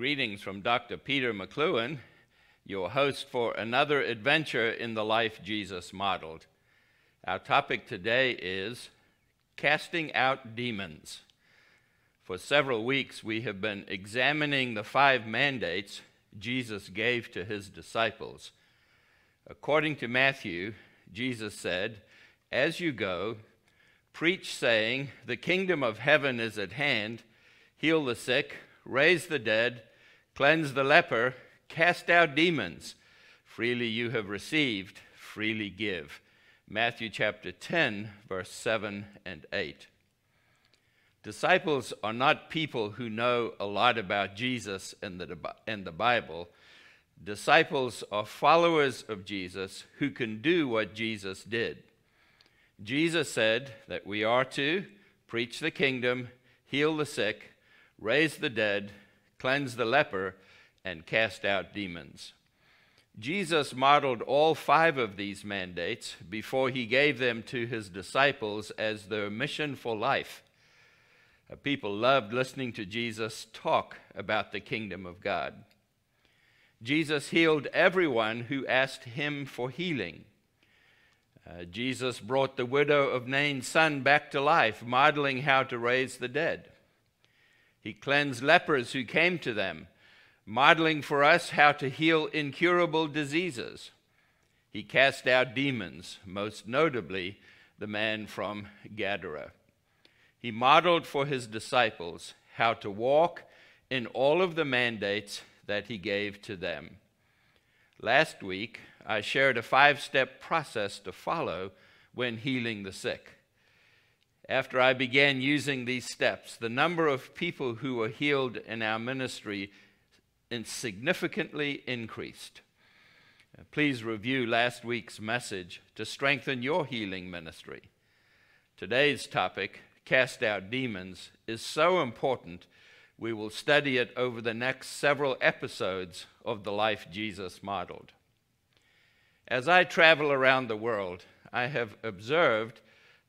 Greetings from Dr. Peter McLewin, your host for another adventure in the life Jesus modeled. Our topic today is casting out demons. For several weeks, we have been examining the five mandates Jesus gave to his disciples. According to Matthew, Jesus said, As you go, preach, saying, The kingdom of heaven is at hand, heal the sick raise the dead, cleanse the leper, cast out demons. Freely you have received, freely give. Matthew chapter 10, verse 7 and 8. Disciples are not people who know a lot about Jesus and the, and the Bible. Disciples are followers of Jesus who can do what Jesus did. Jesus said that we are to preach the kingdom, heal the sick, raise the dead, cleanse the leper, and cast out demons. Jesus modeled all five of these mandates before he gave them to his disciples as their mission for life. People loved listening to Jesus talk about the kingdom of God. Jesus healed everyone who asked him for healing. Uh, Jesus brought the widow of Nain's son back to life, modeling how to raise the dead. He cleansed lepers who came to them, modeling for us how to heal incurable diseases. He cast out demons, most notably the man from Gadara. He modeled for his disciples how to walk in all of the mandates that he gave to them. Last week, I shared a five step process to follow when healing the sick after I began using these steps, the number of people who were healed in our ministry significantly increased. Uh, please review last week's message to strengthen your healing ministry. Today's topic, Cast Out Demons, is so important we will study it over the next several episodes of the life Jesus modeled. As I travel around the world, I have observed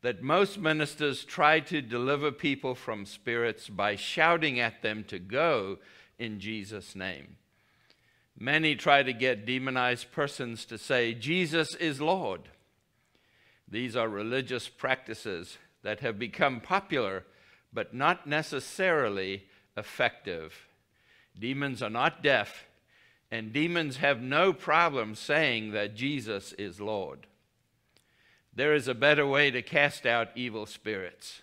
that most ministers try to deliver people from spirits by shouting at them to go in Jesus' name. Many try to get demonized persons to say, Jesus is Lord. These are religious practices that have become popular, but not necessarily effective. Demons are not deaf, and demons have no problem saying that Jesus is Lord. There is a better way to cast out evil spirits.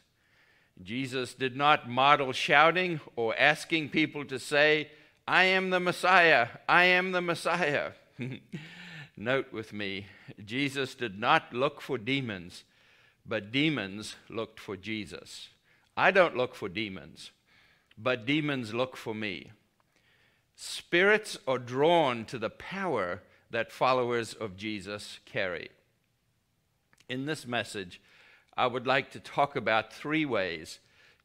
Jesus did not model shouting or asking people to say, I am the Messiah, I am the Messiah. Note with me, Jesus did not look for demons, but demons looked for Jesus. I don't look for demons, but demons look for me. Spirits are drawn to the power that followers of Jesus carry. In this message, I would like to talk about three ways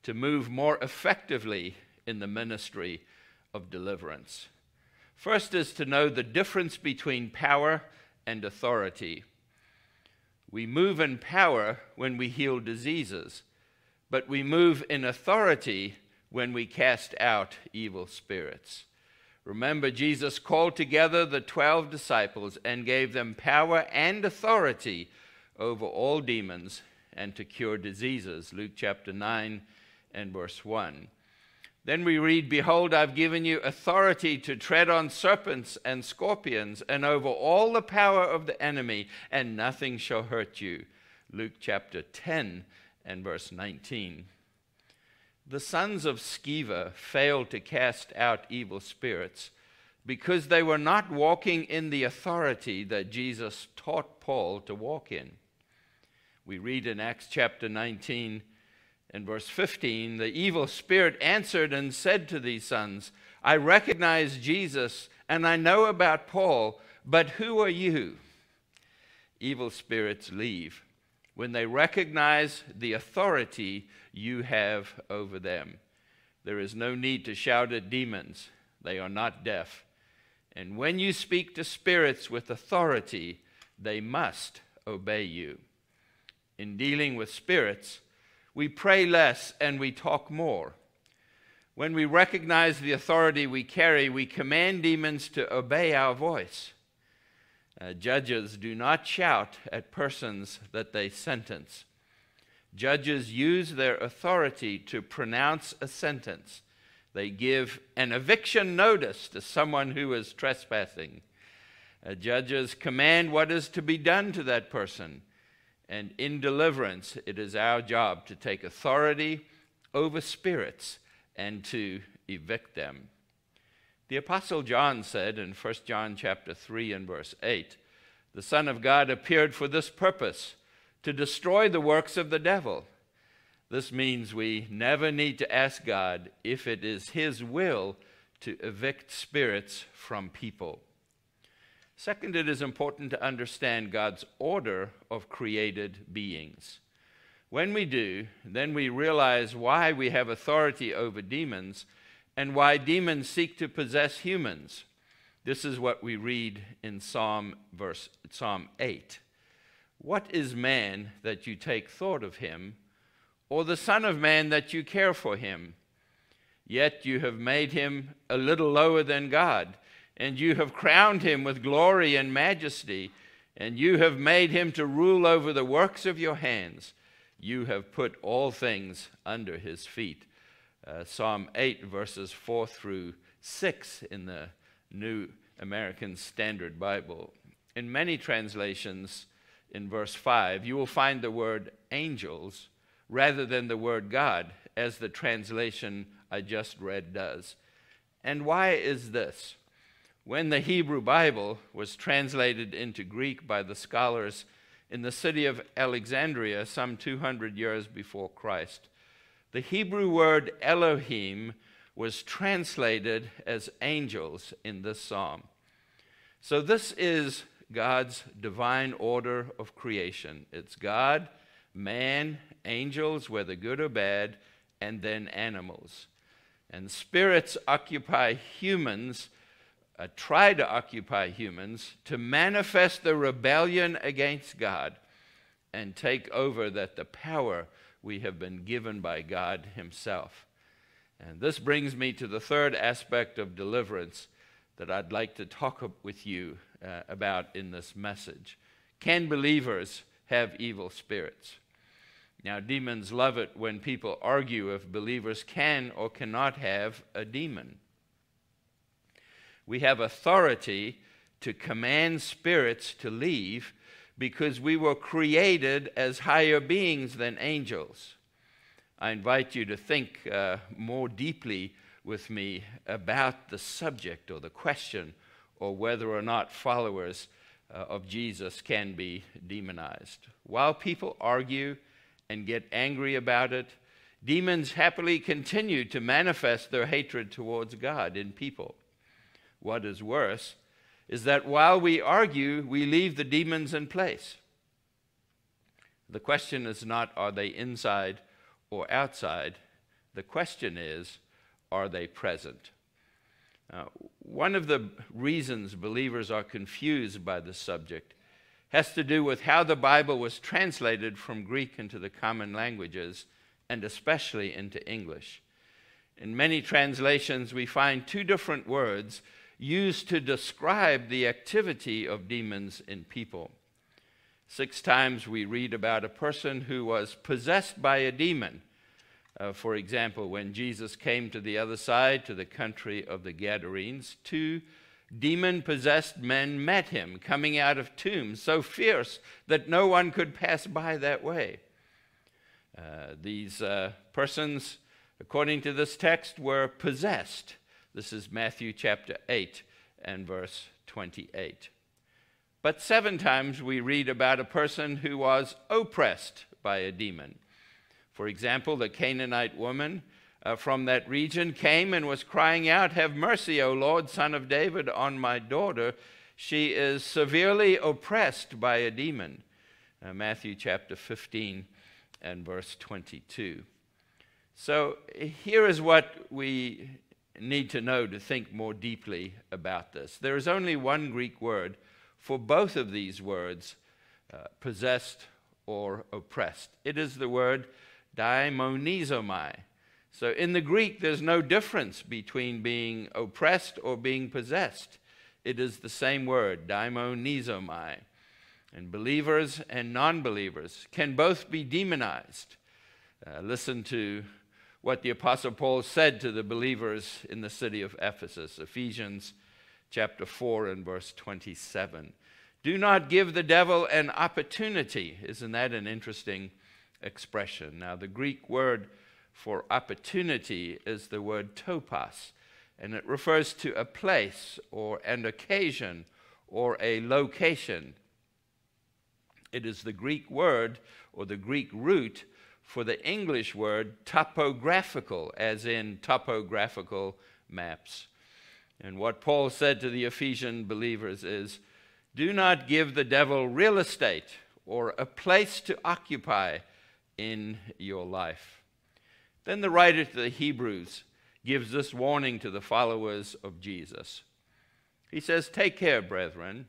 to move more effectively in the ministry of deliverance. First is to know the difference between power and authority. We move in power when we heal diseases, but we move in authority when we cast out evil spirits. Remember, Jesus called together the 12 disciples and gave them power and authority over all demons and to cure diseases. Luke chapter 9 and verse 1. Then we read, Behold, I've given you authority to tread on serpents and scorpions and over all the power of the enemy, and nothing shall hurt you. Luke chapter 10 and verse 19. The sons of Sceva failed to cast out evil spirits because they were not walking in the authority that Jesus taught Paul to walk in. We read in Acts chapter 19 and verse 15 the evil spirit answered and said to these sons, I recognize Jesus and I know about Paul, but who are you? Evil spirits leave when they recognize the authority you have over them. There is no need to shout at demons, they are not deaf. And when you speak to spirits with authority, they must obey you in dealing with spirits, we pray less and we talk more. When we recognize the authority we carry, we command demons to obey our voice. Uh, judges do not shout at persons that they sentence. Judges use their authority to pronounce a sentence. They give an eviction notice to someone who is trespassing. Uh, judges command what is to be done to that person. And in deliverance, it is our job to take authority over spirits and to evict them. The apostle John said in 1 John chapter 3 and verse 8, the Son of God appeared for this purpose, to destroy the works of the devil. This means we never need to ask God if it is his will to evict spirits from people. Second, it is important to understand God's order of created beings. When we do, then we realize why we have authority over demons and why demons seek to possess humans. This is what we read in Psalm verse Psalm 8. What is man that you take thought of him, or the son of man that you care for him? Yet you have made him a little lower than God, and you have crowned him with glory and majesty, and you have made him to rule over the works of your hands you have put all things under his feet. Uh, Psalm 8, verses 4 through 6 in the New American Standard Bible. In many translations, in verse 5, you will find the word angels rather than the word God, as the translation I just read does. And why is this? When the Hebrew Bible was translated into Greek by the scholars in the city of Alexandria some 200 years before Christ. The Hebrew word Elohim was translated as angels in this psalm. So, this is God's divine order of creation it's God, man, angels, whether good or bad, and then animals. And spirits occupy humans uh, try to occupy humans to manifest the rebellion against God and take over that the power we have been given by God Himself. And this brings me to the third aspect of deliverance that I'd like to talk with you uh, about in this message. Can believers have evil spirits? Now, demons love it when people argue if believers can or cannot have a demon. We have authority to command spirits to leave because we were created as higher beings than angels. I invite you to think uh, more deeply with me about the subject or the question or whether or not followers uh, of Jesus can be demonized. While people argue and get angry about it, demons happily continue to manifest their hatred towards God in people. What is worse is that while we argue, we leave the demons in place. The question is not are they inside or outside? The question is are they present? Uh, one of the reasons believers are confused by the subject has to do with how the Bible was translated from Greek into the common languages and especially into English. In many translations, we find two different words used to describe the activity of demons in people. Six times we read about a person who was possessed by a demon. Uh, for example, when Jesus came to the other side, to the country of the Gadarenes, two demon possessed men met him coming out of tombs, so fierce that no one could pass by that way. Uh, these uh, persons, according to this text, were possessed. This is Matthew chapter 8 and verse 28. But seven times we read about a person who was oppressed by a demon. For example, the Canaanite woman uh, from that region came and was crying out, Have mercy, O Lord, son of David, on my daughter. She is severely oppressed by a demon. Uh, Matthew chapter 15 and verse 22. So here is what we need to know to think more deeply about this. There is only one Greek word for both of these words, uh, possessed or oppressed. It is the word daimonizomai. So in the Greek, there's no difference between being oppressed or being possessed. It is the same word, daimonizomai. And believers and non believers can both be demonized. Uh, listen to what the Apostle Paul said to the believers in the city of Ephesus, Ephesians chapter 4 and verse 27. Do not give the devil an opportunity. Isn't that an interesting expression? Now, the Greek word for opportunity is the word topos, and it refers to a place or an occasion or a location. It is the Greek word or the Greek root for the English word topographical, as in topographical maps. And what Paul said to the Ephesian believers is do not give the devil real estate or a place to occupy in your life. Then the writer to the Hebrews gives this warning to the followers of Jesus. He says, Take care, brethren,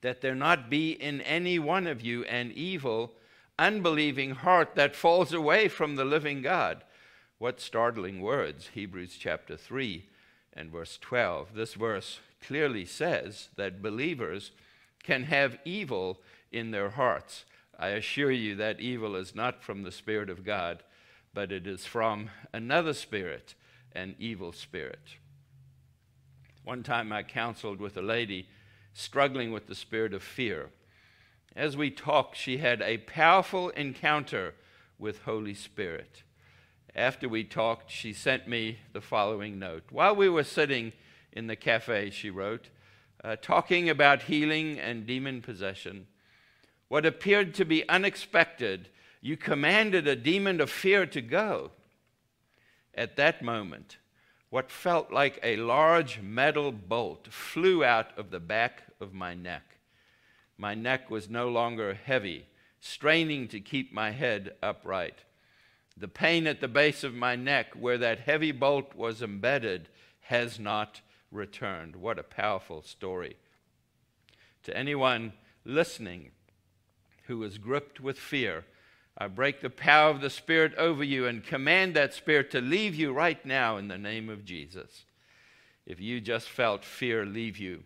that there not be in any one of you an evil, unbelieving heart that falls away from the living God. What startling words, Hebrews chapter 3 and verse 12. This verse clearly says that believers can have evil in their hearts. I assure you that evil is not from the Spirit of God, but it is from another spirit, an evil spirit. One time I counseled with a lady struggling with the spirit of fear. As we talked, she had a powerful encounter with Holy Spirit. After we talked, she sent me the following note. While we were sitting in the cafe, she wrote, uh, talking about healing and demon possession. What appeared to be unexpected, you commanded a demon of fear to go. At that moment, what felt like a large metal bolt flew out of the back of my neck. My neck was no longer heavy, straining to keep my head upright. The pain at the base of my neck, where that heavy bolt was embedded, has not returned. What a powerful story. To anyone listening who is gripped with fear, I break the power of the Spirit over you and command that Spirit to leave you right now in the name of Jesus. If you just felt fear leave you,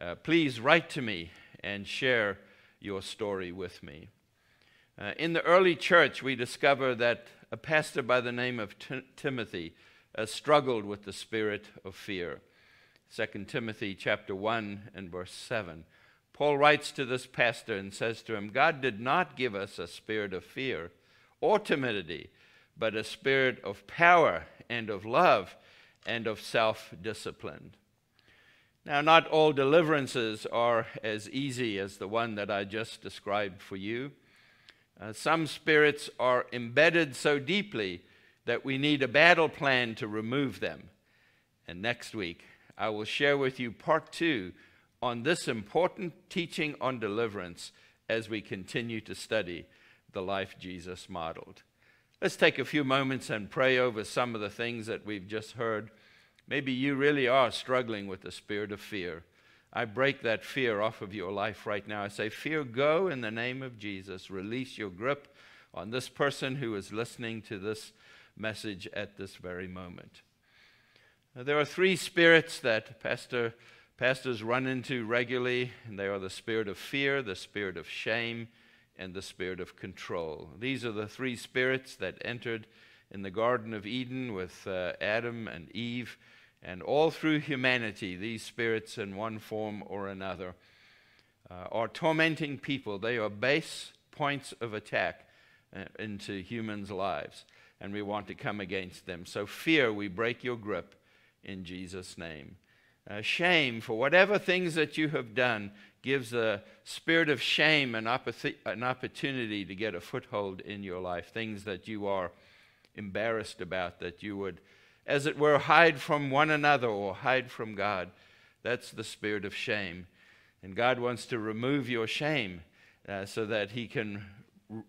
uh, please write to me and share your story with me. Uh, in the early church, we discover that a pastor by the name of T- Timothy uh, struggled with the spirit of fear. 2 Timothy chapter 1 and verse 7. Paul writes to this pastor and says to him, God did not give us a spirit of fear or timidity, but a spirit of power and of love and of self discipline. Now, not all deliverances are as easy as the one that I just described for you. Uh, some spirits are embedded so deeply that we need a battle plan to remove them. And next week, I will share with you part two on this important teaching on deliverance as we continue to study the life Jesus modeled. Let's take a few moments and pray over some of the things that we've just heard. Maybe you really are struggling with the spirit of fear. I break that fear off of your life right now. I say, Fear, go in the name of Jesus. Release your grip on this person who is listening to this message at this very moment. There are three spirits that pastor, pastors run into regularly, and they are the spirit of fear, the spirit of shame, and the spirit of control. These are the three spirits that entered in the Garden of Eden with uh, Adam and Eve, and all through humanity, these spirits, in one form or another, uh, are tormenting people. They are base points of attack uh, into humans' lives, and we want to come against them. So, fear, we break your grip in Jesus' name. Uh, shame for whatever things that you have done gives a spirit of shame an, an opportunity to get a foothold in your life. Things that you are embarrassed about, that you would, as it were, hide from one another or hide from God. That's the spirit of shame. And God wants to remove your shame uh, so that He can r-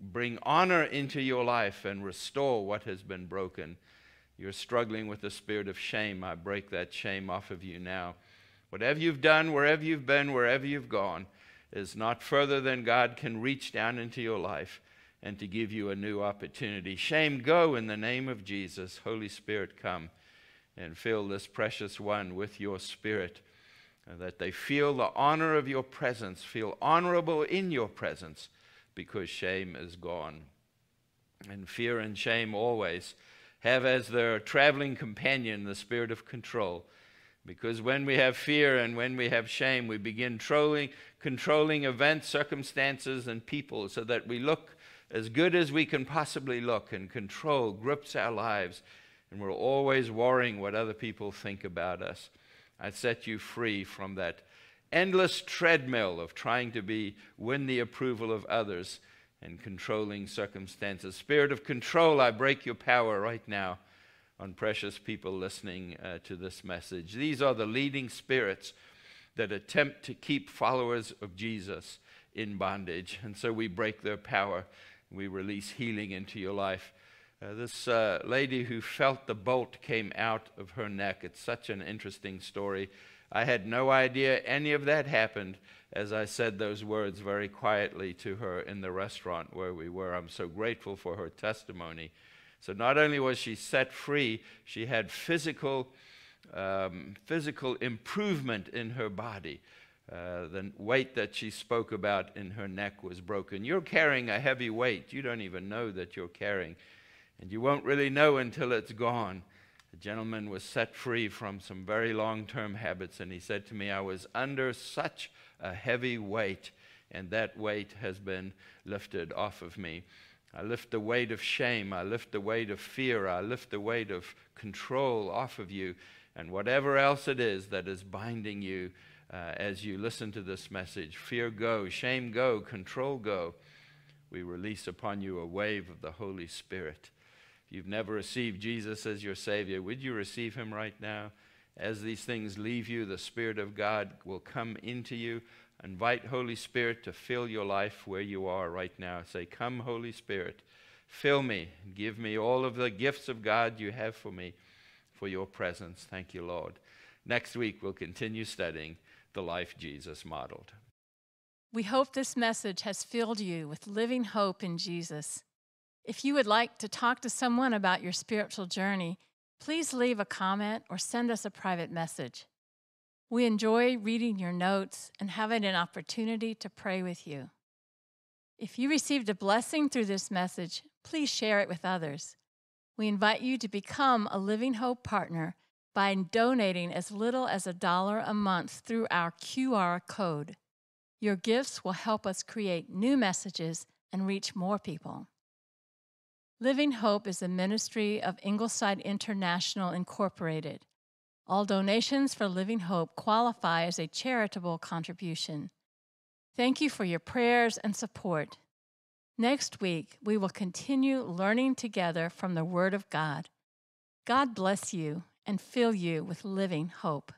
bring honor into your life and restore what has been broken you're struggling with the spirit of shame, I break that shame off of you now. Whatever you've done, wherever you've been, wherever you've gone, is not further than God can reach down into your life and to give you a new opportunity. Shame, go in the name of Jesus. Holy Spirit, come and fill this precious one with your spirit, uh, that they feel the honor of your presence, feel honorable in your presence, because shame is gone. And fear and shame always have as their traveling companion the spirit of control. Because when we have fear and when we have shame, we begin trolling, controlling events, circumstances, and people so that we look as good as we can possibly look, and control grips our lives, and we're always worrying what other people think about us. I set you free from that endless treadmill of trying to be win the approval of others and controlling circumstances. Spirit of control, I break your power right now on precious people listening uh, to this message. These are the leading spirits that attempt to keep followers of Jesus in bondage. And so we break their power. We release healing into your life. Uh, this uh, lady who felt the bolt came out of her neck. It's such an interesting story. I had no idea any of that happened as I said those words very quietly to her in the restaurant where we were. I'm so grateful for her testimony. So not only was she set free, she had physical, um, physical improvement in her body. Uh, the weight that she spoke about in her neck was broken. You're carrying a heavy weight. You don't even know that you're carrying. And you won't really know until it's gone. The gentleman was set free from some very long term habits, and he said to me, I was under such a heavy weight, and that weight has been lifted off of me. I lift the weight of shame. I lift the weight of fear. I lift the weight of control off of you. And whatever else it is that is binding you uh, as you listen to this message fear go, shame go, control go. We release upon you a wave of the Holy Spirit. If you've never received Jesus as your Savior, would you receive Him right now? As these things leave you, the Spirit of God will come into you. Invite Holy Spirit to fill your life where you are right now. Say, Come, Holy Spirit, fill me, give me all of the gifts of God you have for me, for your presence. Thank you, Lord. Next week, we'll continue studying the life Jesus modeled. We hope this message has filled you with living hope in Jesus. If you would like to talk to someone about your spiritual journey, please leave a comment or send us a private message. We enjoy reading your notes and having an opportunity to pray with you. If you received a blessing through this message, please share it with others. We invite you to become a Living Hope partner by donating as little as a dollar a month through our QR code. Your gifts will help us create new messages and reach more people. Living Hope is a ministry of Ingleside International Incorporated. All donations for Living Hope qualify as a charitable contribution. Thank you for your prayers and support. Next week, we will continue learning together from the Word of God. God bless you and fill you with living hope.